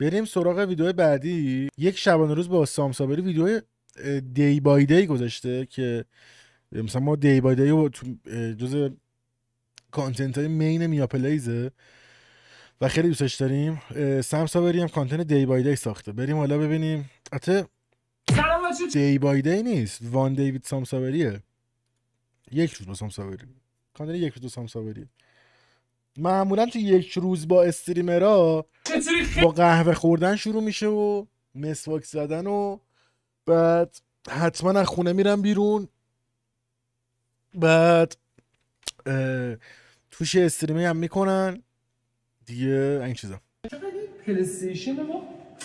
بریم سراغ ویدیو بعدی. یک شبانه روز با سام صابری ویدیو day by day گذاشته که مثلا ما day by day جز content های main میا پلیزه و خیلی دوستش داریم. سم سابری هم content day by day ساخته. بریم حالا ببینیم. حتی day by day نیست. one day with سام صابریه. یک روز با سام صابری. content یک روز با سام صابریه. معمولا تو یک روز با استریمرها با قهوه خوردن شروع میشه و مسواک زدن و بعد حتما از خونه میرن بیرون. بعد توش استریمی هم می‌کنن. دیگه این چیزا. پلیستیشن ما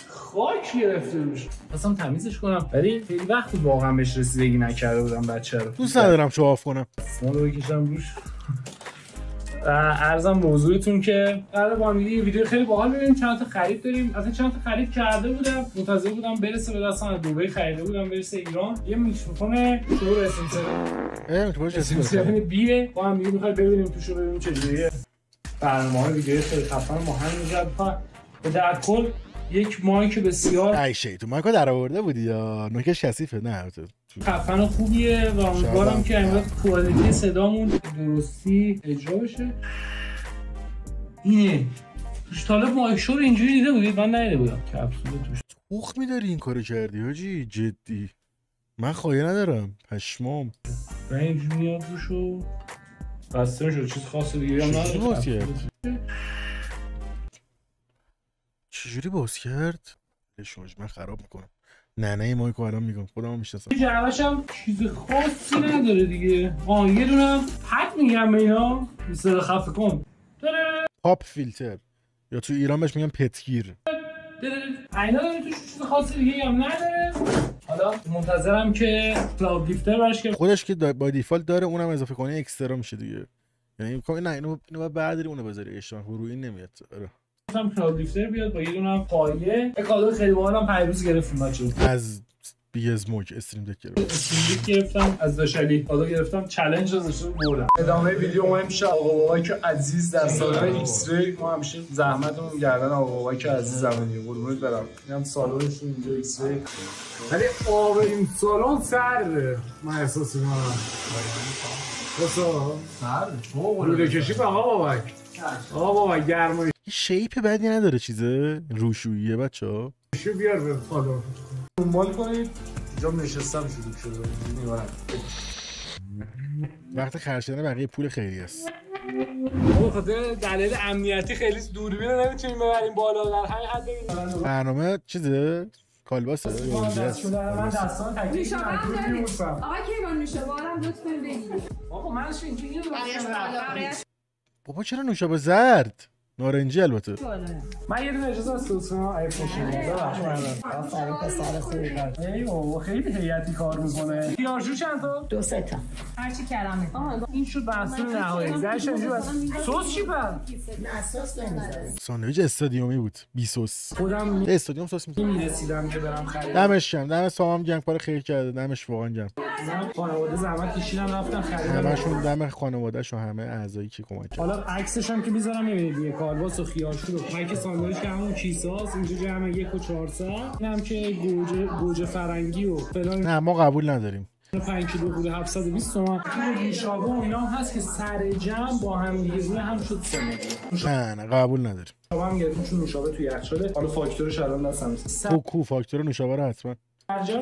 خاک گرفته روش اصلا تمیزش کنم ولی خیلی وقتی واقعا بهش رسیدگی نکرده بودم بچه رو. دوست ندارم شو آف کنم. ما رو بکشم روش. و ارزم به حضورتون که قرار با هم یه ویدیو خیلی باحال ببینیم. چند تا خرید داریم. اصلا چند تا خرید کرده بودم. منتظر بودم برسه به دستم. از دبی خریده بودم برسه ایران. یه میکروفون شور اسنسر بیه با هم دیگه می‌خواد ببینیم توش ببینیم چجوریه. برنامه ویدیو خیلی خفن ما هم میگرد به در کل. یک مایک بسیار ای شیطون مایک در آورده بودی یا؟ نوکش کثیفه نه خفن خوبیه و امیدوارم که امروز کوالیتی صدامون درستی اجرا بشه. اینه. توش طالب مایک شو رو اینجوری دیده بودید من ندیده بودم. کپسول توش توخ میداری این کارو کردی حاجی؟ جدی. من خواهی ندارم. پشمام. رنج میاد روشو. بسته میشه چیز خاص دیگه هم نداره. چجوری باز کرد؟ شوش من خراب می‌کنم. نه نه مایکو الان میگم خودمو می‌شناسم. جعبش هم چیز خاصی نداره دیگه. آه یه دونه پد میگم اینا. صدا خفه کن. پاپ فیلتر. یا تو ایران بهش میگن پتگیر. اینا داره توش چیز خاصی دیگه هم نداره. حالا منتظرم که کلاود لیفتر براش که خودش که با دیفالت داره اونم اضافه کنی اکسترا میشه دیگه. یعنی نه اینو اینو بعد اونو بذاری اشتباه. روی این نمیاد. آره. هم Cloudlifter بیاد با یه دونه هم پایه. یه کادو خیلی باحالم پیروز گرفتیم بچه‌ها. از بیزموک Stream Deck گرفتم. Stream Deck گرفتم از داشلی کادو گرفتم چالش ازشون بردم. ادامه ویدیو ما امشب. آقا بابک عزیز در سالن X-ray ما همیشه زحمتمون گردن آقا بابک عزیز زمانی. قربونت برم. اینم سالنشون اینجا X-ray ولی آب این سالن سرده من احساس می‌کنم. بسا سرده روده کشی به آقا بابک آقا بابا گرمای شیپ بدی نداره چیزه؟ روشوییه بچه ها. روشو بیار به فالو. دنبال کنید. اینجا نشستم شروع شده. وقت خرج کردن بقیه پول خیلی است. ما خاطر دلیل امنیتی خیلی دوربین نمی‌تونیم ببریم بالا. در همین حد ببینیم. برنامه چیزه؟ کالباسه. من دستان تکلیف آقا کیوان نوشابه هم لطف کنید بگید آقا منش اینجوری بابا چرا نوشابه زرد؟ نارنجی البته. من یه دونه اجازه است دوستان آیفون 16 آفرین پسر خوبی ای بابا خیلی هیئتی کار می‌کنه. پیارشو چند تا؟ دو سه تا. هر چی کلمه. این شد بحث نهایی. زرش اینجا سس چی پر؟ نه سس نمی‌ذاره ساندویچ استادیومی بود بی سس. خودم استادیوم سس می‌رسیدم که برم خرید. دمش گرم. دم سامم گنگ کار خیر کرده. دمش واقعا گرم. خانواده زحمت کشیدن رفتن خریدن همشون دم خانواده‌شون همه اعضایی که کمک حالا عکسش هم که می‌ذارم می‌بینید دیگه کالباس و خیارشور و پک ساندویچ که همون کیسه هاست اینجا جمع یک و چهارصد این هم که گوجه گوجه فرنگی و فلان. نه ما قبول نداریم. 5 کیلو بوده 720 تومن نوشابه و اینا هست که سر جمع با هم دیگه روی هم شد سه نه نه قبول نداریم. شما هم گرفتیم چون نوشابه توی یخچاله حالا فاکتورش الان دستم کو فاکتور نوشابه رو حتما.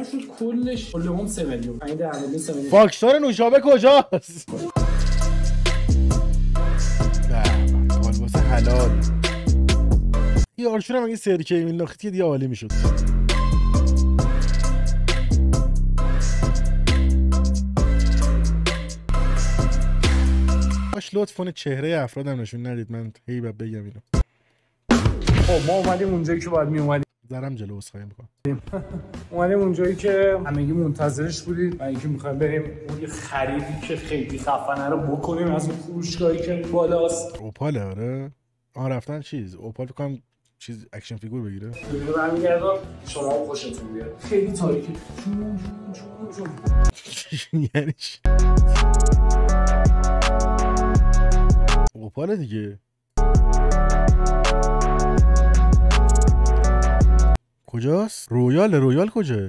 شد کلش کل هم 3 میلیون. 5 میلیون 3 میلیون. فاکتور نوشابه کجاست؟ واسه حلال. یه آرشون هم اگه سرکه مینداختی که دیگه عالی می‌شد. باش لطف چهره افرادم نشون ندید. من هی بگم اینو. خب ما اومدیم اونجایی که باید می اومدیم دارم جلو اسخای می‌کنم. اومدیم اونجایی که همگی منتظرش بودید و اینکه می‌خوایم بریم اون خریدی که خیلی خفنه رو بکنیم از اون فروشگاهی که بالاست. اوپاله آره. آن رفتن چیز؟ اوپال کنم چیز اکشن فیگور بگیره. دیگه برمیگردم شما خوشتون بیاد. خیلی تاریکی یعنی اوپال دیگه. کجاست؟ رویال رویال کجاه یا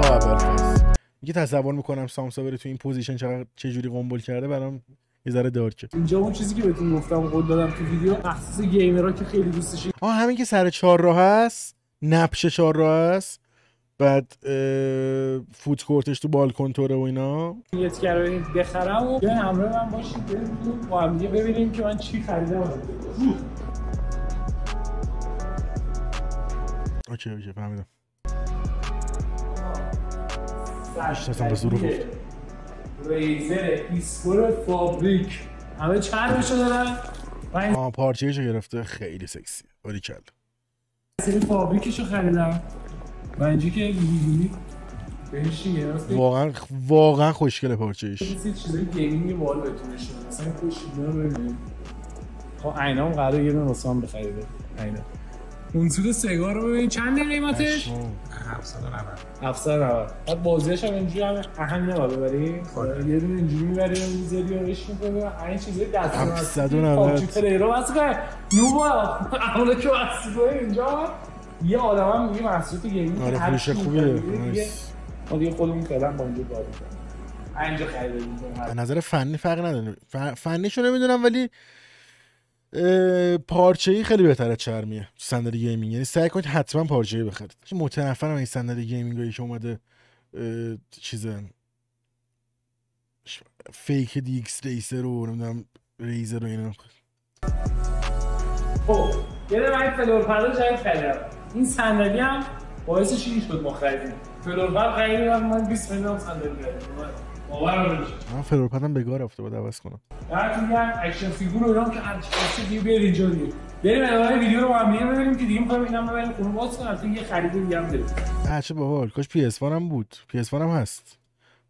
اول فصل میگه تصور می‌کنم سامسا بره تو این پوزیشن چقدر چه جوری قنبل کرده؟ برام یه ذره دارکه اینجا اون چیزی که بهتون گفتم قول دادم تو ویدیو مخصوص گیمرها که خیلی دوستش آه همین که سر چهار راه هست نبش چهار راه هست. بعد food court ش تو بالکن توره و اینا. نیت بخرم و بیاین همراه من باشید بریم با هم دیگه ببینیم که من چی خریدم. okay okay فهمیدم. می‌شناسم به زور گفت. Razer Iskur Fabric. همه چرمشو دارن. و این آه پارچه گرفته خیلی سکسی باری کل سری فابریکشو خریدم. اینجا که می‌بینی بهش واقعا واقعا خوشگله پارچه ایش یه چیزای گیمینگ بال بهتون نشون. مثلا خوش اینا رو ببینید. خب عینام قراره یه دونه واسه من بخریده. عینا کنسول سگار رو ببین چند قیمتش 790 بعد بازیش هم اینجوری هم اهم نباید ببری یه دونه اینجوری می‌بری و می‌ذاری و بهش می‌کنی این چیزای دست 790. PUBG player ها بس که noob ا. اونا که واسه اینجا. یه آدم هم میگه محصولات gaming آره فروش خوبیه. ما دیگه خودمون فعلا با اینجا کار اینجا خریدیم به نظر فنی فرق نداره. فنیشو نمی‌دونم ولی پارچه ای خیلی بهتره چرمیه صندلی gaming. یعنی سعی کنید حتما پارچه ای بخرید متنفرم این صندلی gaming هایی که اومده ش- fake DXRacer رو نمی‌دونم Razer و اینا. خب یه من floor جدید خریدم. این صندلی هم باعث چی شد ما خریدیم. floor pad خریدم من 20 میلیون صندلی خریدم من floor pad م به گا رفته باید عوض کنم. بعد میگم action figure رو اینا که هر چی دیگه بیاد اینجا دیگه. بریم ادامه ویدیو رو با هم دیگه ببینیم که دیگه می‌خوایم اینم ببریم خونه باز کنیم البته یه خرید دیگه هم داریم. چه باحال کاش PS1 هم بود. PS1 هم هست.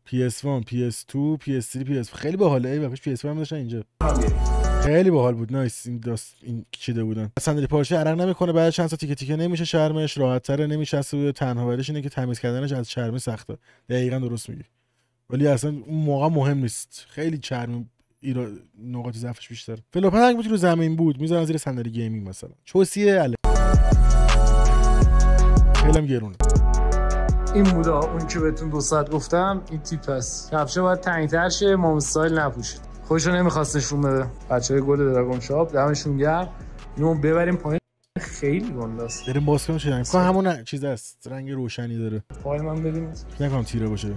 PS1 PS2 PS3 PS خیلی باحاله. ای کاش PS1 هم داشتن اینجا. خیلی باحال بود. نایس. این داست این چیده بودن. صندلی پارچه عرق نمی‌کنه. بعد چند تا تیکه تیکه نمیشه شرمش. راحت تره نمیشه تنها ولیش اینه که تمیز کردنش از چرمی سخته. دقیقا درست میگی. ولی اصلا اون موقع مهم نیست. خیلی چرم ایرا نقاط ضعفش بیشتر. فلوپن اگه بود رو زمین بود. می‌ذارن زیر صندلی گیمینگ مثلا. چوسیه اله خیلی گرونه. این بودا اون که بهتون دو ساعت گفتم این تیپ هست. کفشه باید تنگتر شه مام استایل نپوشید. خودشو نمی‌خواست نشون بده. بچه های گل دراگون شاپ دمشون گرم. اینو ببریم پایین. خیلی گنده است بریم باز کنیم چه رنگ همون چیز است. رنگ روشنی داره. پای من بدیم نکنم تیره باشه.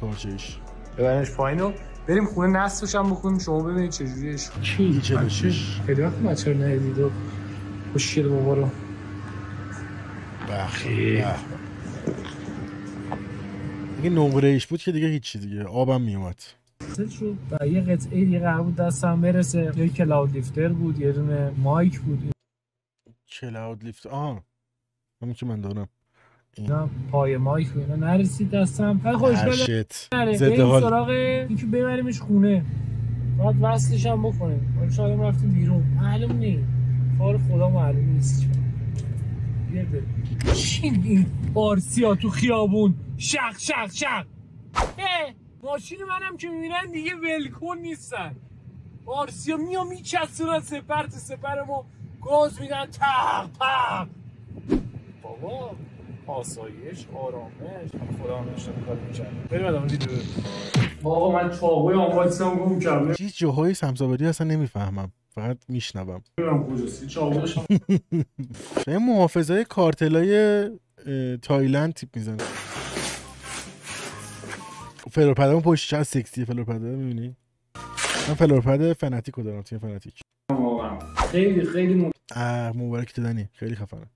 پارچهش. ببریمش پایین رو بریم خونه نصفش هم بکنیم شما ببینید چجوریش. کی؟ 46 خیلی وقت بچه. رو ندید و خوشگل بابا رو. بخی اگه نقره ایش بود که دیگه هیچی دیگه. آبم میومد. شد. و یه قطعه دیگه قرار بود دستم برسه. یه کلاود لیفتر بود یه دونه مایک بود. کلاود لیفت آها همون که من دارم. اینا پای مایک و اینا نرسید دستم. نره ضد بریم حال. سراغ اینکه ببریمش خونه. بعد وصلش هم بکنیم. حالا شاید هم رفتیم بیرون. معلوم نیست. کار خدا معلوم نیست. چی این پارسی ها تو خیابون. شق شق شق. ماشین منم که می‌بینن دیگه ولکن نیستن. پارسی ها میان میچسونن سپر تو سپر ما گاز میدن. تق تق. بابا آسایش آرامش. خدا هم نشد کار می‌کرد بریم ادامه ویدیو. بابا من چاقوی آنواکسم گم کردم. چیز جاهای سمزاوری اصلا نمی‌فهمم. فقط میشنوم. به محافظای کارتلای اه، تایلند تیپ می‌زنه فلورپده پشت چقدر سکسیه فلورپده می‌بینی؟ من فلورپد فناتیک رو دارم تیم فناتیک. واقعا خیلی خیلی مبارک دادنی خیلی خفنه.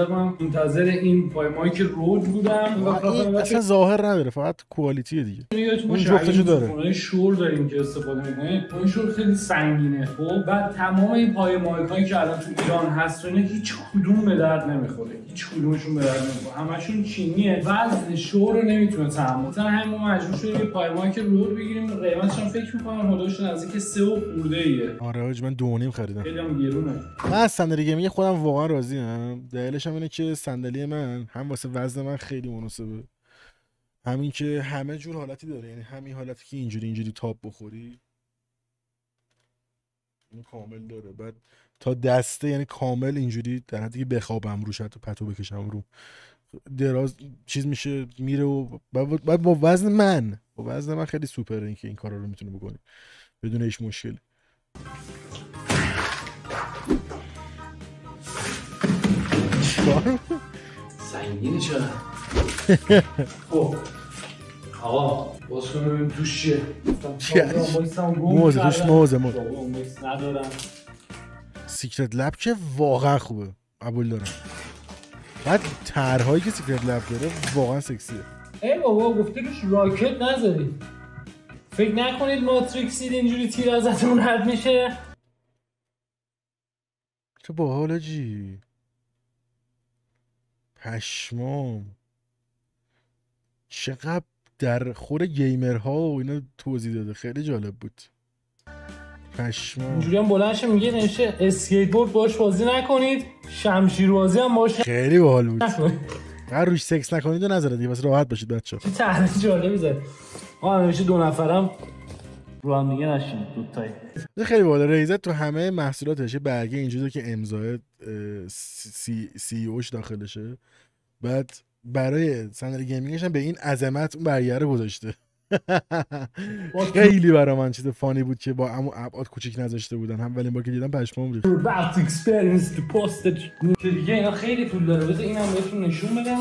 من منتظر این پای مایک رود بودم این اصلا ظاهر نداره فقط quality ه دیگه. یادتون اون جفتشو داره. میکروفونای Shure داریم که استفاده می‌کنیم. این Shure خیلی سنگینه خب؟ بعد تمام این پای mic هایی که الان تو ایران هست و اینا هیچ کدوم به درد نمی‌خوره. هیچ کدومشون به درد نمی‌خوره. همشون چینیه. وزن Shure رو نمی‌تونه تحمل مثلا همین ما مجبور شدیم یه پای mic Rode بگیریم. قیمتش هم فکر می‌کنم حدودش نزدیک سه و خورده ایه. آره حاج من دو و نیم خریدم. خیلی هم گرونه. من از صندلی gaming خودم واقعا راضی ام. دلیلش هم اینه که صندلی من هم واسه وزن من خیلی مناسبه. همین که همه جور حالتی داره. یعنی همین حالتی که اینجوری اینجوری تاپ بخوری اینو کامل داره. بعد تا دسته یعنی کامل اینجوری در حدی که بخوابم روش حتی پتو بکشم رو. دراز چیز میشه میره و بعد با وزن من با وزن من خیلی سوپره اینکه این کارا رو می‌تونه بکنی. بدون هیچ مشکلی. چیکار سنگینه چرا خب آقا باز کنم ببینیم توش چیه چیه؟ موزه توش موزه موزه ندارم Secretlab که واقعا خوبه. قبول دارم. بعد طرحهایی که Secretlab داره واقعا سکسیه. ای بابا گفته روش راکت نذارید فکر نکنید ماتریکسید اینجوری تیر ازتون رد میشه؟ چه باحال جی. پشمام. چقدر در خور گیمرها و اینا توضیح داده. خیلی جالب بود. پشمام. اینجوری هم بلندش میگه نمیشه اسکیت بورد باش بازی نکنید شمشیر بازی هم باش خیلی باحال بود. هر روش سکس نکنید و نذاره دیگه واسه راحت باشید بچه چه جالبی زد. آقا نمیشه دو نفرم رو هم دیگه نشین دوتایی خیلی بالا. Razer تو همه محصولاتش. برگه اینجوری که امضای C, CEO ش داخلشه. بعد برای صندلی gaming ش هم به این عظمت اون برگه رو گذاشته. خیلی برا من چیز funny بود که به امو ابعاد کوچیک نذاشته بودن. هم اولین بار که دیدم پشمام ریخت. دیگه اینا خیلی پول داره. بذار اینم بهتون نشون بدم.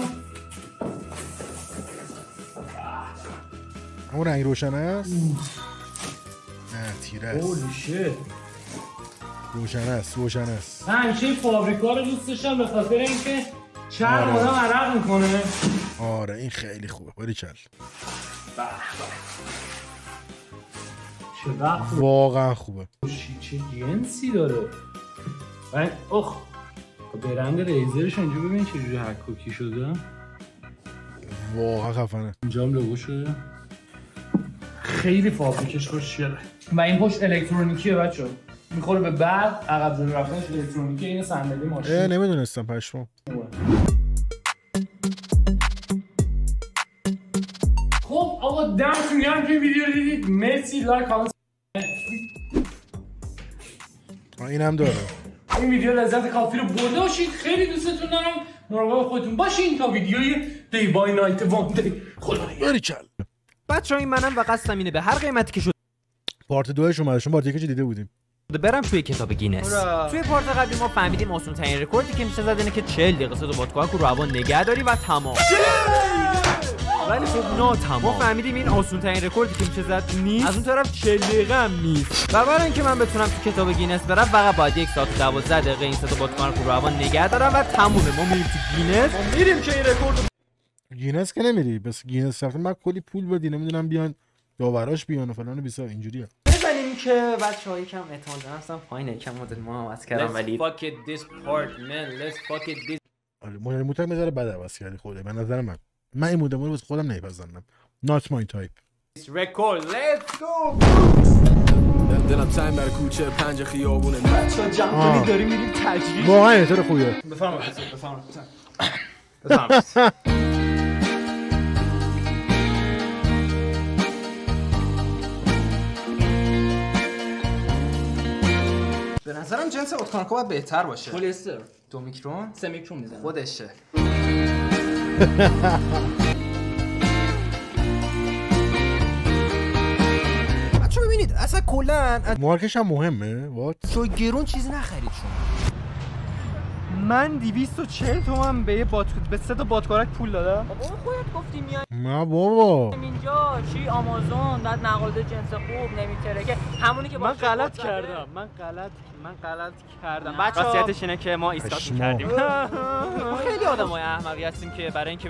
همون رنگ روشن است؟ تیره است. Shit. روشن است روشن است. من همیشه این فابریکا رو دوست داشتم به خاطر اینکه چرم آره. آدم عرق می‌کنه. آره این خیلی خوبه. باری چل. خوب واقعا خوبه. چه جنسی داره؟ من اخ خب برند ریزرش اینجا ببین چجوری حکوکی شده. واقعا خفنه. اینجا هم لوگو شده. خیلی fabric ش خوشگله و این پشت الکترونیکیه بچه می‌خوره به بعد عقب جلو رفتنش الکترونیکی این صندلی اه ماشین نمی‌دونستم پشمام. خب آقا دمتون گرم که این ویدیو دیدید. مرسی like comment. این هم داره. این ویدیو لذت کافی رو برده باشید. خیلی دوستتون دارم. مراقب خودتون باشین تا ویدیوی بعدی bye night one day خدا بچه این منم و قصدم اینه به هر قیمتی که شده part دوش اومده چون part یکی دیده بودیم. برم توی کتاب گینس. توی part قبلی ما فهمیدیم آسون ترین رکوردی که میشه زد اینه که 40 دقیقه سه تا بادکنک رو هوا نگه داری و تمام. ولی خب نه تمام ما فهمیدیم این آسون ترین رکوردی که میشه زد نیست. از اون طرف 40 دقیقه هم نیست. و برای اینکه من بتونم تو کتاب گینس برم فقط باید یک ساعت و 12 دقیقه این سه تا بادکنک رو هوا نگه دارم و تمومه. ما میریم تو گینس. ما میریم که این رکورد گینس که نمیری. بس گینس رفتن بعد کلی پول بدی نمی‌دونم بیان داوراش بیان و فلان و بیسار. اینجوریه. بزنیم که بچه ها یکم اعتماد نفسم پایینه یکم مدل ما هم از کردم ولی fuck it this part man. Let's fuck it this آره مدل موتور می‌ذاره بد عوض کردی خوده به نظر من. من این مدل واسه خودم نمیپسندم not my type. Record let's go! دلم تنگ بر کوچه پنج خیابونه نه جمع آه. کنید داریم میریم تجریش واقعا احتر خوبیه. بفرمایید. بفرمایید. به نظرم جنس اتکانکا باید بهتر باشه. پلیستر. دو میکرون سه میکرون می‌زنه خودشه. بچه ببینید اصلا کلا مارکش هم مهمه وات؟ تو گرون چیزی نخرید شما. من 240 تومن به یه بات به سه تا بادکارک پول دادم. بابا خودت گفتی میای نه بابا. اینجا چی؟ آمازون بعد مغازه جنس خوب نمیتره که همونی که من غلط. کردم. من غلط من غلط کردم. نه. بچه راستیتش اینه که ما ایستاد. کردیم. ما خیلی آدمای احمقی هستیم که برای اینکه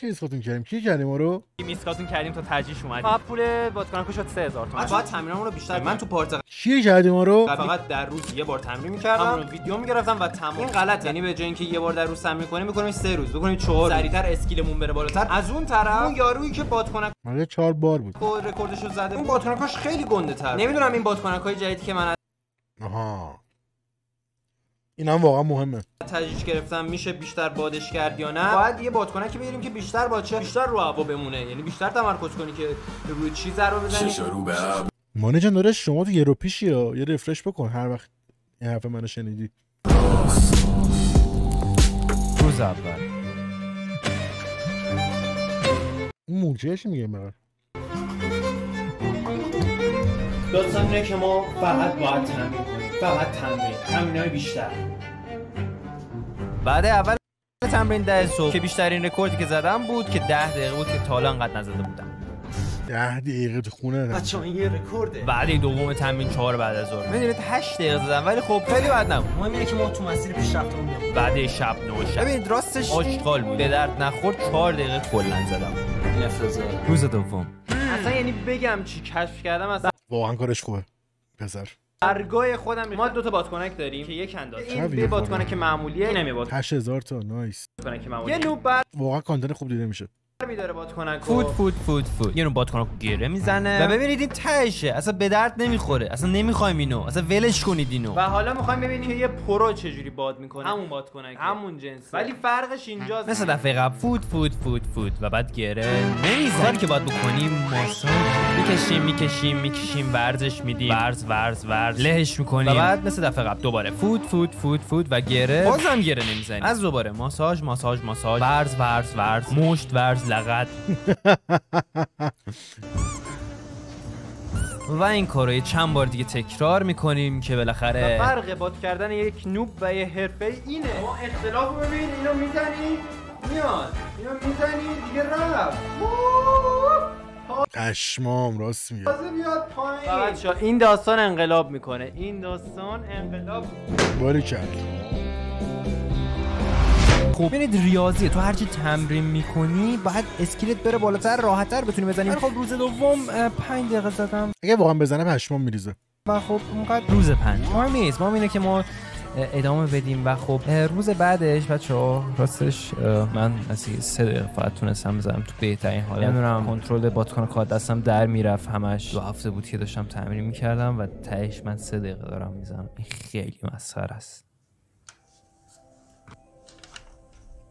چی خودتون کردیم؟ کی کردیم ما رو؟ ایستادتون کردیم تا ترجیح اومدیم فقط پول بادکنکو شد 3000 تومن. باید تمرینمون رو بیشتر من تو پارت کی کردیم ما رو؟ فقط در روز یه بار تمرین می‌کردم. همون رو ویدیو می‌گرفتم و تمام این غلط یعنی به جای اینکه یه بار در روز تمرین کنیم می‌کنیم سه روز. بکنیم چهار سریعتر skill مون بره بالاتر. از اون طرف اون یارویی که بادکنک آره چهار بار بود؟ و رکوردشو زده اون بادکنکاش خیلی گنده تر نمی‌دونم این بادکنکای جدیدی که من آها. این هم واقعا مهمه. تجریش گرفتم میشه بیشتر بادش کرد یا نه؟ باید یه بادکنکی بگیریم که بیشتر باشه بیشتر رو هوا بمونه. یعنی بیشتر تمرکز کنی که روی چی ضربه بزنی. رو به هم مانه جان داره شما تو یه پیشی یا؟ یه رفرش بکن. هر وقت این حرف منو شنیدی. روز اول. اون موجهش میگه مقر؟ داستان اینه که ما فقط باید تمرین کنیم. فقط تمرین. تمرین های بیشتر. بعد اول تمرین ده صبح. که بیشترین رکوردی که زدم بود که ده دقیقه بود که تا حالا انقدر نزده بودم. ده دقیقه تو خونه نه. بچه این یه رکورده. بعد دوم تمرین چهار بعد از ظهر. می‌دونید 8 دقیقه زدم ولی خب خیلی بد نبود. مهم اینه که ما تو مسیر پیشرفتمون بیام. بعد شب نو شب. ببینید راستش آشغال بود. به درد نخورد 4 دقیقه کلا زدم. این افتضاح روز دوم. اصلا یعنی بگم چی کشف کردم از واقعا کارش خوبه پسر. درگاه خودم ما دو تا بادکنک داریم که یک اندازه این یه بادکنک معمولیه یه 8000 تا nice. بادکنک معمولیه یه noob بر واقعا content خوب دیده میشه. میداره بادکنک فود فود فود فود یه نوع بادکنک گره می‌زنه. و ببینید این تهشه. اصلا به درد نمی‌خوره. اصلا نمی‌خوایم اینو. اصلا ولش کنید اینو. و حالا می‌خوایم ببینیم که یه pro چجوری باد می‌کنه. همون بادکنک همون جنس ولی فرقش اینجاست. مثل دفعه قبل فود فود فود فود و بعد گره. نمی‌زنی کاری که باید بکنیم. ماساژ می‌کشیم می‌کشیم می‌کشیم. ورزش میدیم. ورز ورز ورز. لهش می‌کنیم. و بعد مثل دفعه قبل. دوباره فود فود فود فود و گره. بازم گره نمی‌زنیم. از دوباره ماساژ ماساژ ماساژ. ورز ورز ورز. مشت ورز لغت. و این کارو یه چند بار دیگه تکرار می‌کنیم که بالاخره فرق باد کردن یک نوب و یه حرفه اینه. ما اختلاف رو ببین اینو می‌زنی میاد. اینو می‌زنی دیگه رفت. قشمام راست میگه. تازه بیاد پایین. بچا این داستان انقلاب می‌کنه. این داستان انقلاب. باری کرد. خب ببینید ریاضیه تو هرچی تمرین می‌کنی باید اسکیلت بره بالاتر راحتتر بتونی بزنی. خب روز دوم 5 دقیقه زدم. اگه واقعا بزنه پشمام میریزه. و خب اونقدر روز پنج. مهم نیست. مهم اینه که ما ادامه بدیم و خب روز بعدش بچه ها راستش من از سه دقیقه فقط تونستم بزنم تو بهترین حالت. نمی‌دونم. کنترل بادکن کار دستم در می‌رفت همش. دو هفته بود که داشتم تمرین می‌کردم و تهش من سه دقیقه دارم می‌زنم. این خیلی مسخره است.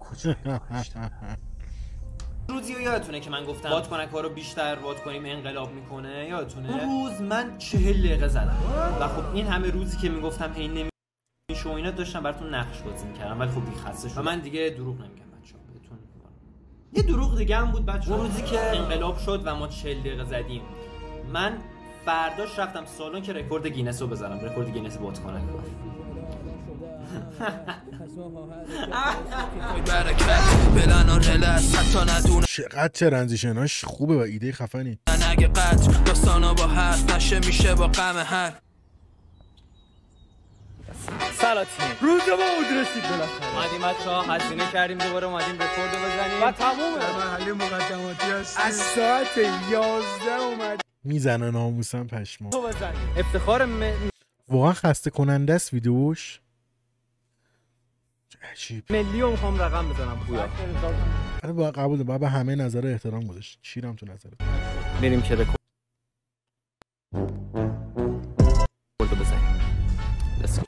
روزی رو یادتونه که من گفتم بادکنک ها رو بیشتر باد کنیم انقلاب می‌کنه. یادتونه؟ اون روز من چهل دقیقه زدم. و خب این همه روزی که می‌گفتم هی نمیشه و اینا داشتم براتون نقش بازی می‌کردم ولی خب دیگه خسته شد و من دیگه دروغ نمیگم بچه‌ها بهتون یه دروغ دیگه هم بود بچه اون روزی که انقلاب شد و ما 40 دقیقه زدیم. من فرداش رفتم سالن که رکورد گینس رو بزنم رکورد گینس بادکنک. چقدر transition اش خوبه و ایده خفنی. اگه قطع داستانا با هست نشه میشه با غم هر سلاطین روز ما رسید بالاخره اومدیم بچه‌ها هزینه کردیم دوباره اومدیم رکورد رو بزنیم و تمومه محله مقدماتی هست از ساعت 11 اومد می‌زنه ناموسم پشما. افتخار م... واقعا خسته کننده است ویدیوش. عجیب. ملی رو می‌خوام رقم بزنم پویا. آره با قبول با به همه نظر احترام گذاشت. چیرم تو نظر بریم که رکورد. بزنیم. Let's go.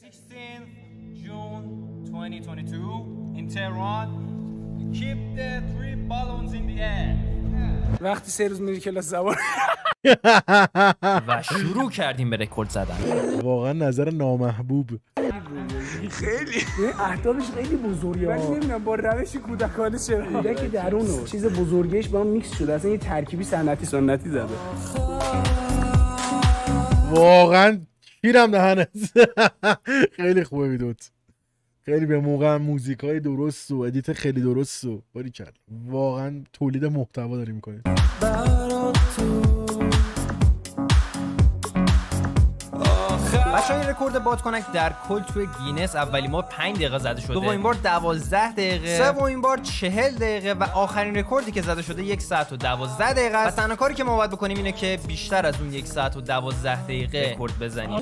16 June 2022 in Tehran. Keep the three balloons in the air. وقتی سه روز میری کلاس زبان. و شروع کردیم به رکورد زدن. واقعا نظر نامحبوب. خیلی. اهدافش خیلی بزرگه. ولی نمی‌دونم با روش کودکانه چرا. کودک درونو چیز بزرگش با هم میکس شده. اصلا یه ترکیبی سنتی سنتی زده. واقعا شیرم دهنت. خیلی خوبه ویدوت خیلی به موقع موزیک های درست و edit خیلی درست و باری کرد. واقعا تولید محتوا داری می‌کنی. رکورد بادکنک در کل توی گینس اولی بار 5 دقیقه زده شده. دومین بار 12 دقیقه. سومین بار 40 دقیقه و آخرین رکوردی که زده شده یک ساعت و 12 دقیقه است. و تنها کاری که ما باید بکنیم اینه که بیشتر از اون یک ساعت و 12 دقیقه رکورد بزنیم.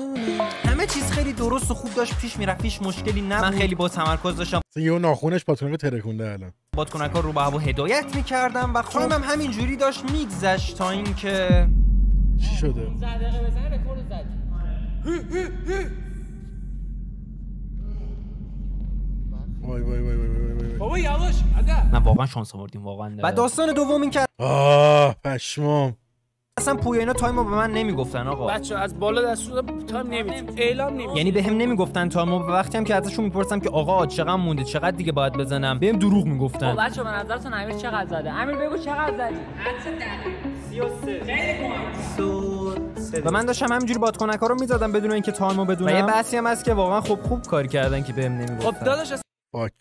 همه چیز خیلی درست و خوب داشت پیش می‌رفت هیچ مشکلی نبود. من خیلی با تمرکز داشتم. یه ناخونش بادکنک ترکونده الان. بادکنک ها رو به هوا هدایت می‌کردم و خودم هم همینجوری داشت میگذشت تا اینکه چی شده؟ وای وای وای وای وای وای بابا یواش نه واقعا شانس آوردیم واقعا و داستان دوم این که آه پشمام. اصلا پویا اینا time و به من نمی‌گفتن آقا. بچه از بالا دستور time نمیتون اعلام نمیتون یعنی بهم نمی‌گفتن time و به وقتی هم که ازشون می‌پرسم که آقا چقدر مونده چقدر دیگه باید بزنم بهم دروغ خب می‌گفتن بچه به نظرتون امیر چقدر زده امیر بگو چقدر زدی؟ و من داشتم همینجوری بادکنک ها رو می‌زدم بدون اینکه تایمو بدونم. و یه بحثی هم هست که واقعا خوب خوب کار کردن که بهم نمی‌گفتن. خب داداش باک.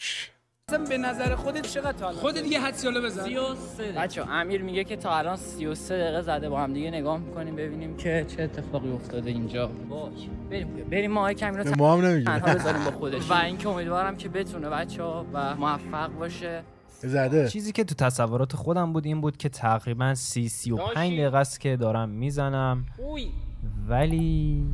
اصلا به نظر خودت چقدر تا خودت یه حدسی حالا بزن. 33 بچه امیر میگه که تا الان 33 دقیقه زده با هم دیگه نگاه می‌کنیم ببینیم که چه اتفاقی افتاده اینجا. باش بریم بریم ما آقای کمیرا به ما هم بذاریم با خودش و اینکه امیدوارم که بتونه بچه ها و موفق باشه. زده. چیزی که تو تصورات خودم بود این بود که تقریبا 30 35 دقیقه است که دارم می‌زنم. ولی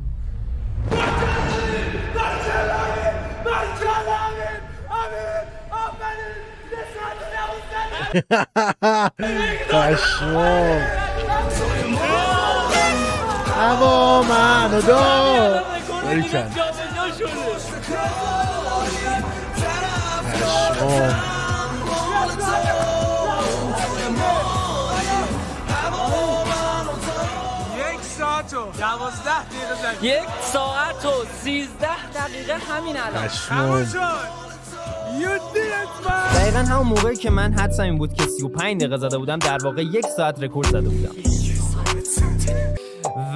پشمام هوا منو دار باری چند پشمام یک ساعت و 13 دقیقه همین الان. پشمام دقیقا همون موقعی که من حدسم این بود که 35 دقیقه زده بودم در واقع یک ساعت رکورد زده بودم.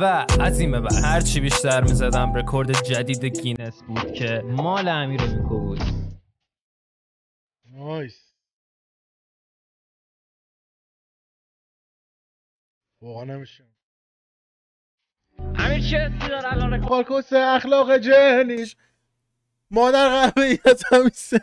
و از این به بعد هر چی بیشتر می‌زدم رکورد جدید گینس بود که مال امیر میکو بود. nice واقعا نمیشه امیر چه خالکوس اخلاق جنیش مادر قهوه از همین سن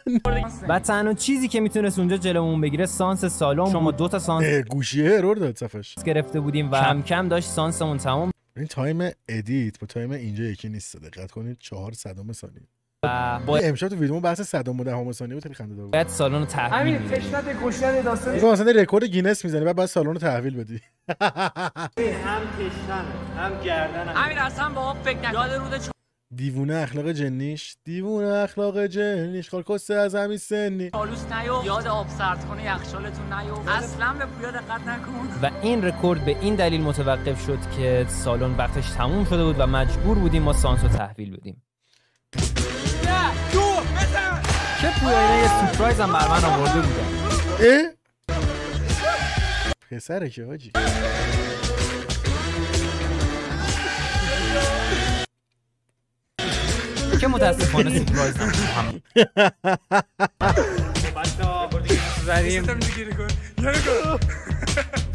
و تنها چیزی که می‌تونست اونجا جلومون بگیره سانس سالن شما دو تا سانس اه، گوشیه ارور داد صفش گرفته بودیم و کم. کم داشت سانسمون تمام این تایم ادیت با تایم اینجا یکی نیست دقت کنید. چهار صدم ثانیه. و باید امشب تو ویدیو بحث صدم و دهم ثانیه بود خیلی خنده دار بود. سالن رو تحویل میدیم تشنت گوشتن داستان تو مثلا رکورد گینس می‌زنی بعد باید سالن رو تحویل بدی. امیر اصلا با فکر نکن. یاد روده دیوونه اخلاق جنیش دیوونه اخلاق جنیش خالکوس از همین سنی. چالوس نیو. یاد آب سرد کنه یخچالتون نیو. اصلا به پویا دقت نکن. و این رکورد به این دلیل متوقف شد که سالن وقتش تموم شده بود و مجبور بودیم ما سانس رو تحویل بدیم. چه پویا اینا یه سورپرایز هم بر من آورده بودن. اه؟ پسره که حاجی. که متاسفانه سورپرایز هم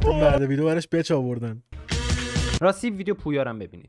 اون بعد ویدیو براش بچ آوردن راستی ویدیو پویا رو هم ببینید.